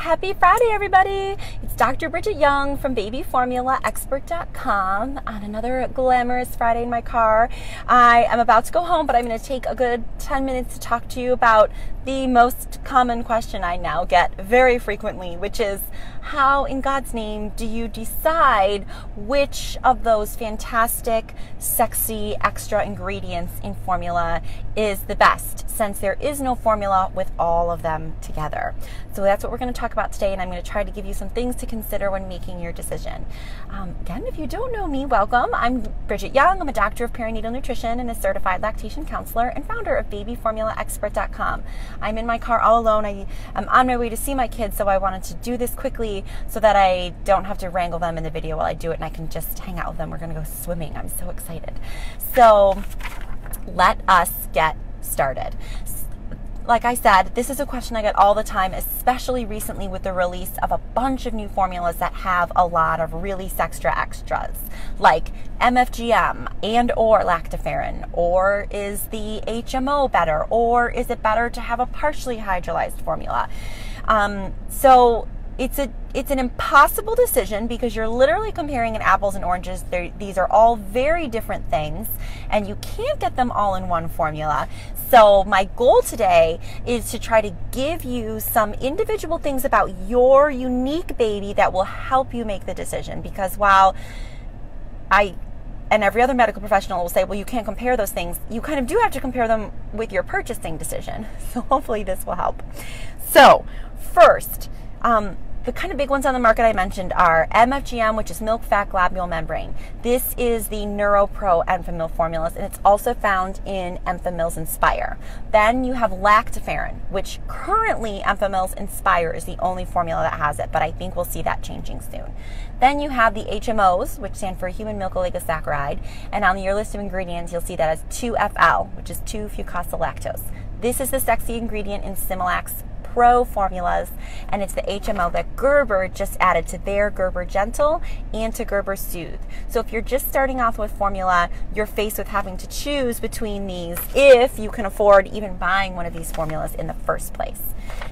Happy Friday, everybody! It's Dr. Bridget Young from BabyFormulaExpert.com on another glamorous Friday in my car. I am about to go home, but I'm going to take a good 10 minutes to talk to you about the most common question I now get very frequently, which is how, in God's name, do you decide which of those fantastic, sexy, extra ingredients in formula is the best, since there is no formula with all of them together? So that's what we're going to talk about today, and I'm going to try to give you some things to consider when making your decision. Um, again, if you don't know me, welcome. I'm Bridget Young. I'm a doctor of perinatal nutrition and a certified lactation counselor and founder of BabyFormulaExpert.com. I'm in my car all alone. I am on my way to see my kids, so I wanted to do this quickly so that I don't have to wrangle them in the video while I do it and I can just hang out with them. We're going to go swimming. I'm so excited. So let us get started like I said, this is a question I get all the time, especially recently with the release of a bunch of new formulas that have a lot of really sextra extras, like MFGM and or lactoferrin, or is the HMO better, or is it better to have a partially hydrolyzed formula? Um, so it's a it's an impossible decision because you're literally comparing an apples and oranges. They're, these are all very different things, and you can't get them all in one formula. So my goal today is to try to give you some individual things about your unique baby that will help you make the decision. Because while I and every other medical professional will say, well, you can't compare those things. You kind of do have to compare them with your purchasing decision. So hopefully this will help. So first, um, the kind of big ones on the market I mentioned are MFGM, which is milk fat globule membrane. This is the NeuroPro Enfamil formulas, and it's also found in Enfamil's Enspire. Then you have lactoferrin, which currently Enfamil's Enspire is the only formula that has it, but I think we'll see that changing soon. Then you have the HMOs, which stand for human milk oligosaccharide, and on your list of ingredients, you'll see that as 2FL, which is 2-fucosyllactose. This is the sexy ingredient in Similac Pro formulas, and it's the HMO that Gerber just added to their Gerber Gentle and to Gerber Soothe. So if you're just starting off with formula, you're faced with having to choose between these if you can afford even buying one of these formulas in the first place.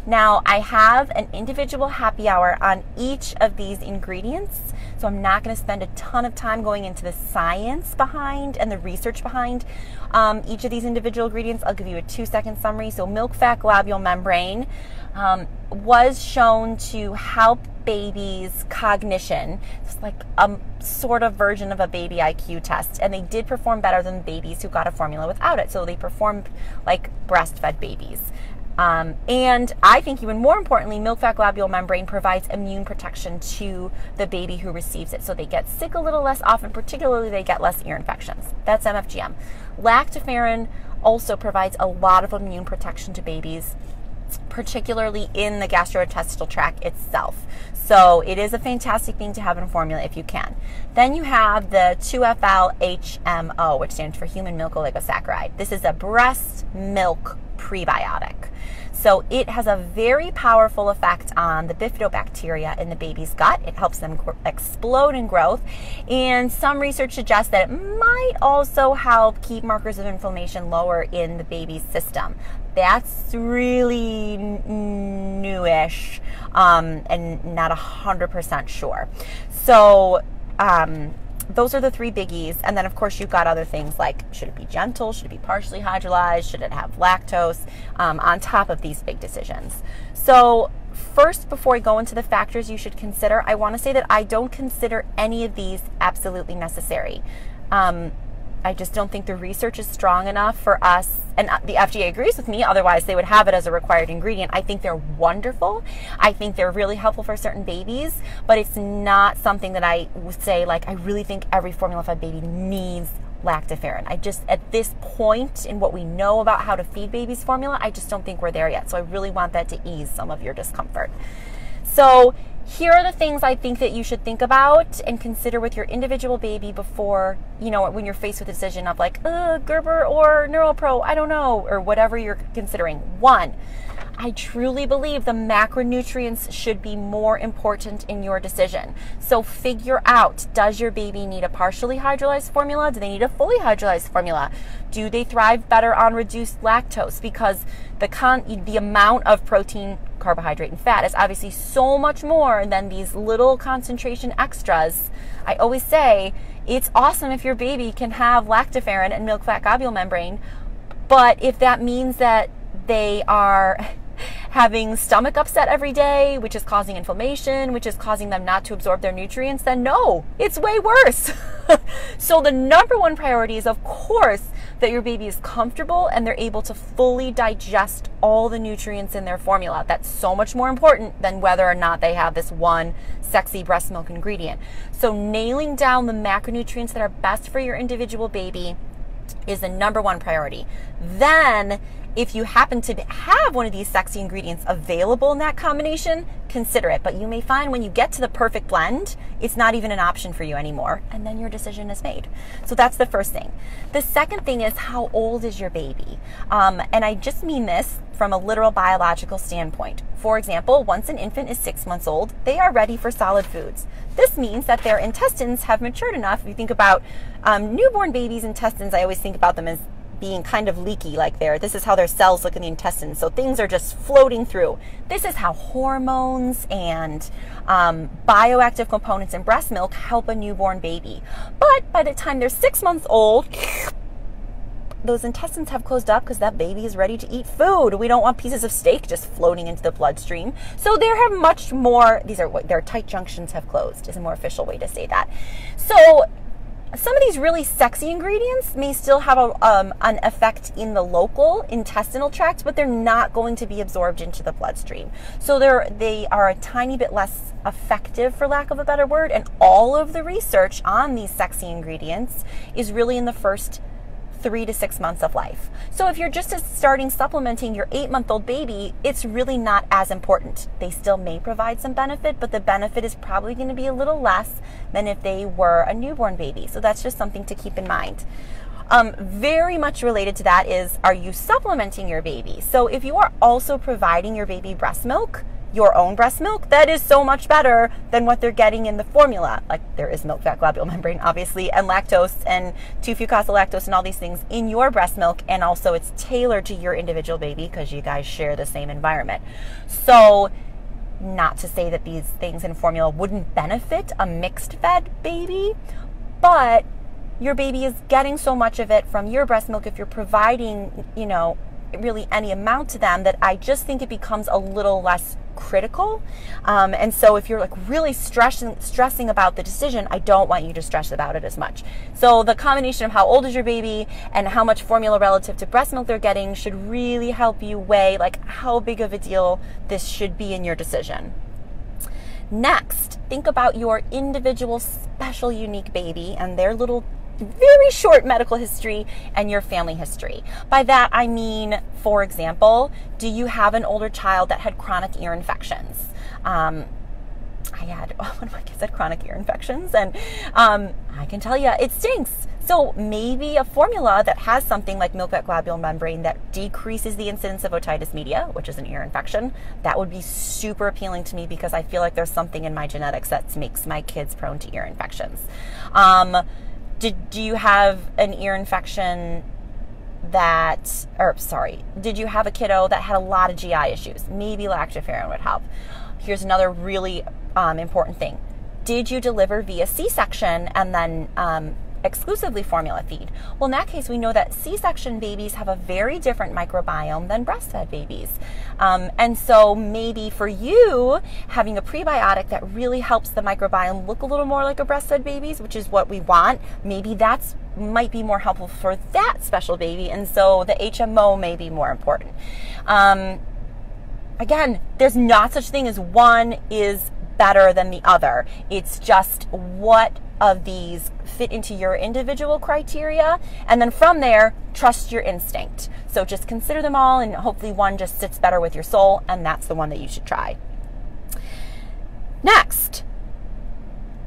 Now, I have an individual happy hour on each of these ingredients, so I'm not going to spend a ton of time going into the science behind and the research behind um, each of these individual ingredients. I'll give you a two second summary. So, milk fat globule membrane um, was shown to help babies' cognition. It's like a sort of version of a baby IQ test, and they did perform better than babies who got a formula without it. So they performed like breastfed babies. Um, and I think even more importantly, milk fat globule membrane provides immune protection to the baby who receives it. So they get sick a little less often, particularly they get less ear infections. That's MFGM. Lactoferrin also provides a lot of immune protection to babies particularly in the gastrointestinal tract itself. So it is a fantastic thing to have in formula if you can. Then you have the 2FL HMO, which stands for human milk oligosaccharide. This is a breast milk prebiotic. So it has a very powerful effect on the bifidobacteria in the baby's gut. It helps them explode in growth. And some research suggests that it might also help keep markers of inflammation lower in the baby's system. That's really newish um, and not 100% sure. So, um, those are the three biggies. And then, of course, you've got other things like should it be gentle? Should it be partially hydrolyzed? Should it have lactose? Um, on top of these big decisions. So, first, before I go into the factors you should consider, I want to say that I don't consider any of these absolutely necessary. Um, I just don't think the research is strong enough for us, and uh, the FDA agrees with me, otherwise, they would have it as a required ingredient. I think they're wonderful. I think they're really helpful for certain babies, but it's not something that I would say, like, I really think every formula fed baby needs lactoferrin. I just, at this point in what we know about how to feed babies formula, I just don't think we're there yet. So I really want that to ease some of your discomfort. So here are the things I think that you should think about and consider with your individual baby before, you know, when you're faced with a decision of like, uh, Gerber or NeuroPro, I don't know, or whatever you're considering. One, I truly believe the macronutrients should be more important in your decision. So figure out does your baby need a partially hydrolyzed formula? Do they need a fully hydrolyzed formula? Do they thrive better on reduced lactose? Because the con- the amount of protein carbohydrate and fat is obviously so much more than these little concentration extras. I always say it's awesome if your baby can have lactoferrin and milk fat globule membrane, but if that means that they are having stomach upset every day, which is causing inflammation, which is causing them not to absorb their nutrients, then no, it's way worse. so the number one priority is, of course, that your baby is comfortable and they're able to fully digest all the nutrients in their formula. That's so much more important than whether or not they have this one sexy breast milk ingredient. So nailing down the macronutrients that are best for your individual baby is the number one priority. Then if you happen to have one of these sexy ingredients available in that combination, consider it. But you may find when you get to the perfect blend, it's not even an option for you anymore. And then your decision is made. So that's the first thing. The second thing is how old is your baby? Um, and I just mean this from a literal biological standpoint. For example, once an infant is six months old, they are ready for solid foods. This means that their intestines have matured enough. If you think about um, newborn babies' intestines, I always think about them as being kind of leaky like there. This is how their cells look in the intestines. So things are just floating through. This is how hormones and um, bioactive components in breast milk help a newborn baby. But by the time they're six months old, those intestines have closed up because that baby is ready to eat food. We don't want pieces of steak just floating into the bloodstream. So there have much more, these are what their tight junctions have closed, is a more official way to say that. So some of these really sexy ingredients may still have a, um, an effect in the local intestinal tract, but they're not going to be absorbed into the bloodstream. So they're, they are a tiny bit less effective, for lack of a better word. And all of the research on these sexy ingredients is really in the first three to six months of life. So if you're just starting supplementing your eight month old baby, it's really not as important. They still may provide some benefit, but the benefit is probably going to be a little less than if they were a newborn baby. So that's just something to keep in mind. Um, very much related to that is are you supplementing your baby? So if you are also providing your baby breast milk, your own breast milk, that is so much better than what they're getting in the formula. Like there is milk fat globule membrane, obviously, and lactose and 2-fucosyllactose and all these things in your breast milk. And also it's tailored to your individual baby because you guys share the same environment. So not to say that these things in formula wouldn't benefit a mixed fed baby, but your baby is getting so much of it from your breast milk if you're providing, you know, really any amount to them that I just think it becomes a little less critical. Um, and so if you're like really stressing stressing about the decision, I don't want you to stress about it as much. So the combination of how old is your baby and how much formula relative to breast milk they're getting should really help you weigh like how big of a deal this should be in your decision. Next, think about your individual special unique baby and their little very short medical history and your family history. By that, I mean, for example, do you have an older child that had chronic ear infections? Um, I had one of my kids had chronic ear infections, and um, I can tell you it stinks. So maybe a formula that has something like milk fat globule membrane that decreases the incidence of otitis media, which is an ear infection, that would be super appealing to me because I feel like there's something in my genetics that makes my kids prone to ear infections. Um, did do you have an ear infection that or sorry did you have a kiddo that had a lot of gi issues? Maybe lactoferrin would help. Here's another really um, important thing. Did you deliver via c-section and then um, exclusively formula feed. Well, in that case, we know that C section babies have a very different microbiome than breastfed babies. Um, and so maybe for you, having a prebiotic that really helps the microbiome look a little more like a breastfed baby's, which is what we want, maybe that's might be more helpful for that special baby. And so the HMO may be more important. Um, again, there's not such thing as one is better than the other. It's just what of these fit into your individual criteria. And then from there, trust your instinct. So just consider them all, and hopefully one just sits better with your soul, and that's the one that you should try. Next,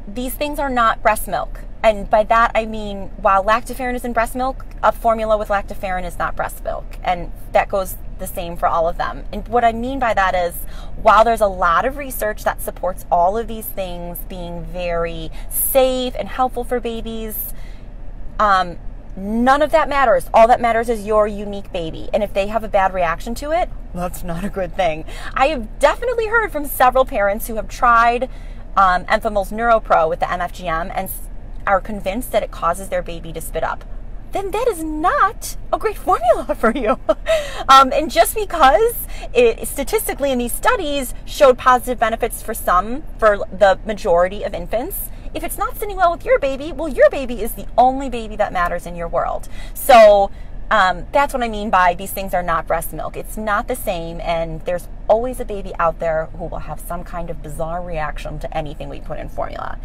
these things are not breast milk. And by that I mean, while lactoferrin is in breast milk, a formula with lactoferrin is not breast milk. And that goes the same for all of them. And what I mean by that is, while there's a lot of research that supports all of these things being very safe and helpful for babies, um, None of that matters. All that matters is your unique baby. And if they have a bad reaction to it, that's not a good thing. I have definitely heard from several parents who have tried um, Enfamil's NeuroPro with the MFGM and are convinced that it causes their baby to spit up then that is not a great formula for you. um, and just because it statistically in these studies showed positive benefits for some, for the majority of infants, if it's not sitting well with your baby, well, your baby is the only baby that matters in your world. So um, that's what I mean by these things are not breast milk. It's not the same, and there's always a baby out there who will have some kind of bizarre reaction to anything we put in formula.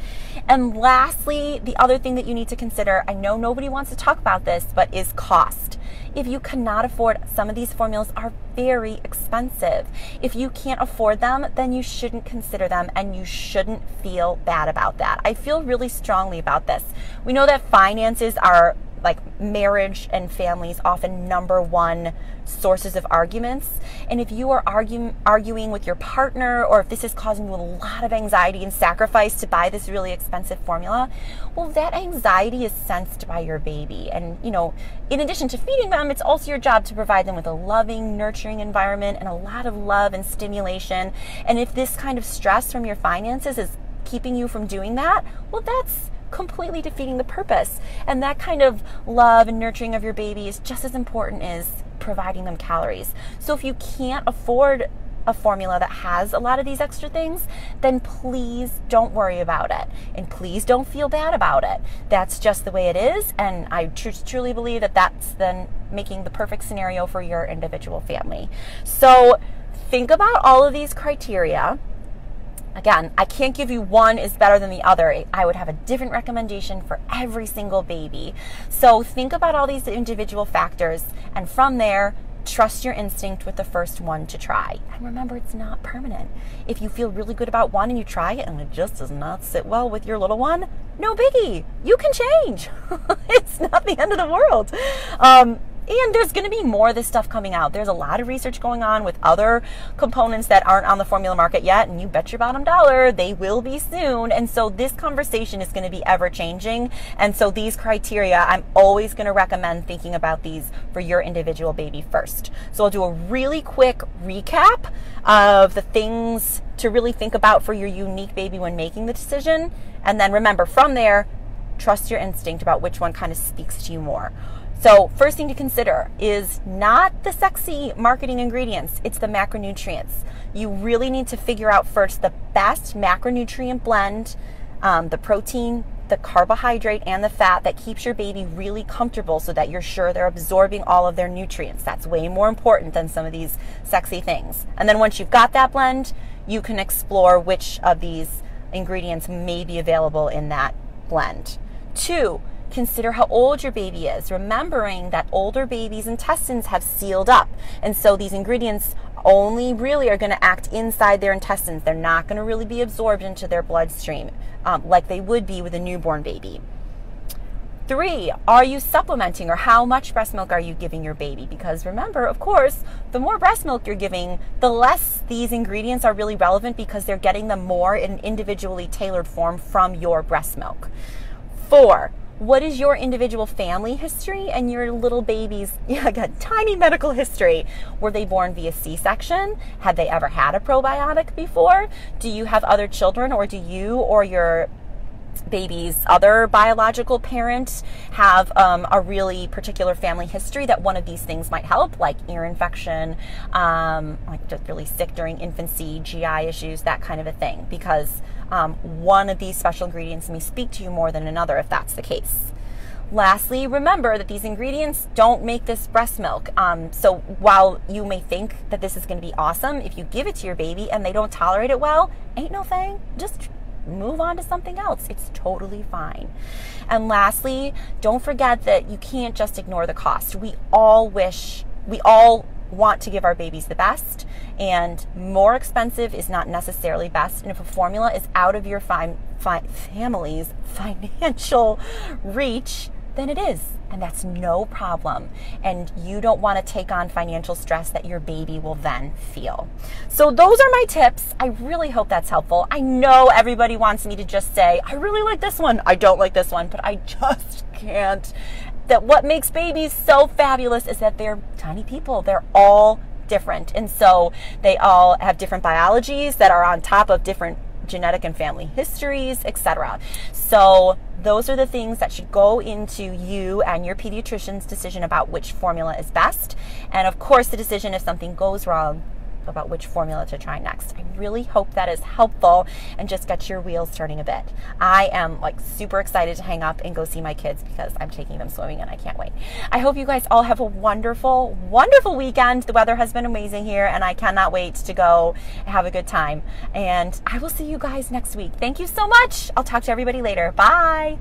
And lastly, the other thing that you need to consider I know nobody wants to talk about this, but is cost. If you cannot afford some of these formulas are very expensive. If you can't afford them, then you shouldn't consider them and you shouldn't feel bad about that. I feel really strongly about this. We know that finances are like marriage and families often number one sources of arguments. And if you are arguing with your partner, or if this is causing you a lot of anxiety and sacrifice to buy this really expensive formula, well, that anxiety is sensed by your baby. And, you know, in addition to feeding them, it's also your job to provide them with a loving, nurturing environment and a lot of love and stimulation. And if this kind of stress from your finances is keeping you from doing that, well, that's completely defeating the purpose. And that kind of love and nurturing of your baby is just as important as providing them calories. So if you can't afford a formula that has a lot of these extra things, then please don't worry about it. And please don't feel bad about it. That's just the way it is. And I tr- truly believe that that's then making the perfect scenario for your individual family. So think about all of these criteria Again, I can't give you one is better than the other. I would have a different recommendation for every single baby. So think about all these individual factors and from there, trust your instinct with the first one to try. And remember, it's not permanent. If you feel really good about one and you try it and it just does not sit well with your little one, no biggie. You can change. it's not the end of the world. Um, and there's going to be more of this stuff coming out. There's a lot of research going on with other components that aren't on the formula market yet. And you bet your bottom dollar they will be soon. And so this conversation is going to be ever changing. And so these criteria, I'm always going to recommend thinking about these for your individual baby first. So I'll do a really quick recap of the things to really think about for your unique baby when making the decision. And then remember from there, trust your instinct about which one kind of speaks to you more. So, first thing to consider is not the sexy marketing ingredients, it's the macronutrients. You really need to figure out first the best macronutrient blend, um, the protein, the carbohydrate, and the fat that keeps your baby really comfortable so that you're sure they're absorbing all of their nutrients. That's way more important than some of these sexy things. And then once you've got that blend, you can explore which of these ingredients may be available in that blend. Two, consider how old your baby is, remembering that older babies' intestines have sealed up. And so these ingredients only really are going to act inside their intestines. They're not going to really be absorbed into their bloodstream um, like they would be with a newborn baby. Three, are you supplementing or how much breast milk are you giving your baby? Because remember, of course, the more breast milk you're giving, the less these ingredients are really relevant because they're getting them more in individually tailored form from your breast milk. Four, what is your individual family history and your little baby's yeah, got tiny medical history? Were they born via C-section? Had they ever had a probiotic before? Do you have other children or do you or your baby's other biological parent have um, a really particular family history that one of these things might help, like ear infection, um, like just really sick during infancy, GI issues, that kind of a thing, because um, one of these special ingredients may speak to you more than another if that's the case. Lastly, remember that these ingredients don't make this breast milk. Um, so while you may think that this is going to be awesome, if you give it to your baby and they don't tolerate it well, ain't no thing. Just move on to something else. It's totally fine. And lastly, don't forget that you can't just ignore the cost. We all wish, we all want to give our babies the best, and more expensive is not necessarily best. And if a formula is out of your fi- fi- family's financial reach, then it is. And that's no problem. And you don't want to take on financial stress that your baby will then feel. So, those are my tips. I really hope that's helpful. I know everybody wants me to just say, I really like this one, I don't like this one, but I just can't that what makes babies so fabulous is that they're tiny people. They're all different. And so they all have different biologies that are on top of different genetic and family histories, etc. So those are the things that should go into you and your pediatrician's decision about which formula is best. And of course, the decision if something goes wrong about which formula to try next. I really hope that is helpful and just gets your wheels turning a bit. I am like super excited to hang up and go see my kids because I'm taking them swimming and I can't wait. I hope you guys all have a wonderful, wonderful weekend. The weather has been amazing here and I cannot wait to go have a good time. And I will see you guys next week. Thank you so much. I'll talk to everybody later. Bye.